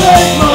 take my